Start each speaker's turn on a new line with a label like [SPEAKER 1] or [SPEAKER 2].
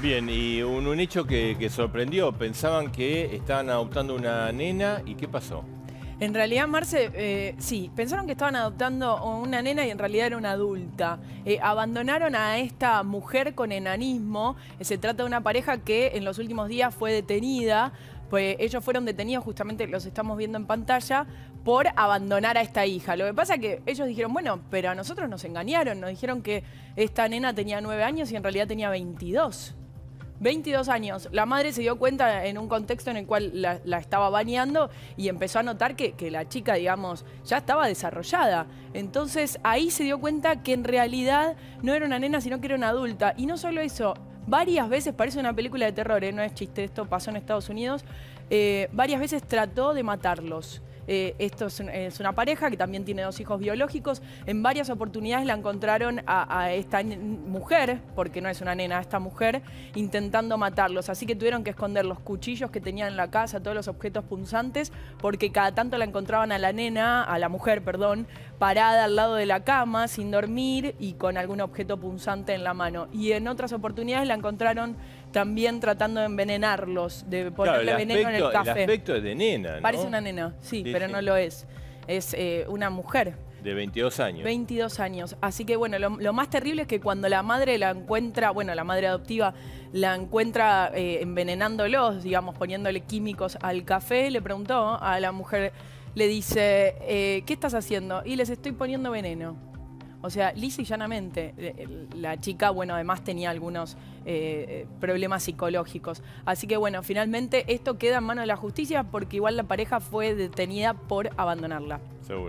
[SPEAKER 1] Bien, y un, hecho que, que sorprendió, pensaban que estaban adoptando una nena y ¿qué pasó?
[SPEAKER 2] En realidad, Marce, eh, sí, pensaron que estaban adoptando una nena y en realidad era una adulta. Eh, abandonaron a esta mujer con enanismo. Eh, se trata de una pareja que en los últimos días fue detenida. Pues ellos fueron detenidos, justamente los estamos viendo en pantalla, por abandonar a esta hija. Lo que pasa es que ellos dijeron, bueno, pero a nosotros nos engañaron, nos dijeron que esta nena tenía nueve años y en realidad tenía 22. 22 años. La madre se dio cuenta en un contexto en el cual la, estaba bañando y empezó a notar que, que, la chica, digamos, ya estaba desarrollada. Entonces ahí se dio cuenta que en realidad no era una nena, sino que era una adulta. Y no solo eso, varias veces, parece una película de terror, ¿eh? no es chiste, esto pasó en Estados Unidos, eh, varias veces trató de matarlos. Eh, esto es, una pareja que también tiene dos hijos biológicos. En varias oportunidades la encontraron a, esta mujer, porque no es una nena, a esta mujer, intentando matarlos. Así que tuvieron que esconder los cuchillos que tenían en la casa, todos los objetos punzantes, porque cada tanto la encontraban a la nena, a la mujer, perdón, parada al lado de la cama, sin dormir y con algún objeto punzante en la mano. Y en otras oportunidades la encontraron también tratando de envenenarlos, de ponerle veneno en el café.
[SPEAKER 1] El aspecto es de nena, ¿no?
[SPEAKER 2] Parece una nena, sí, pero no lo es. Es eh, una mujer.
[SPEAKER 1] De 22 años.
[SPEAKER 2] 22 años. Así que bueno, lo, más terrible es que cuando la madre la encuentra, bueno, la madre adoptiva la encuentra eh, envenenándolos, digamos, poniéndole químicos al café, le preguntó a la mujer, le dice, eh, ¿qué estás haciendo? Y les estoy poniendo veneno. O sea, lisa y llanamente. Eh, la chica, bueno, además tenía algunos eh, problemas psicológicos. Así que, bueno, finalmente esto queda en manos de la justicia porque igual la pareja fue detenida por abandonarla.
[SPEAKER 1] Seguro.